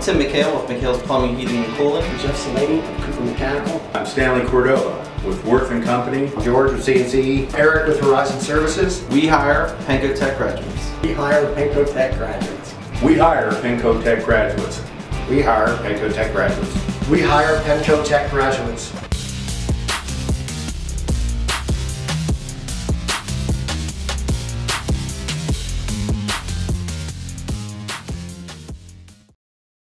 Tim McHale with McHale's Plumbing, Heating, and Cooling. Jeff Salady of Cooper Mechanical. I'm Stanley Cordova with Worth & Company. George with CNC. Eric with Horizon Services. We hire Pennco Tech graduates. We hire Pennco Tech graduates. We hire Pennco Tech graduates. We hire Pennco Tech graduates. We hire Pennco Tech graduates.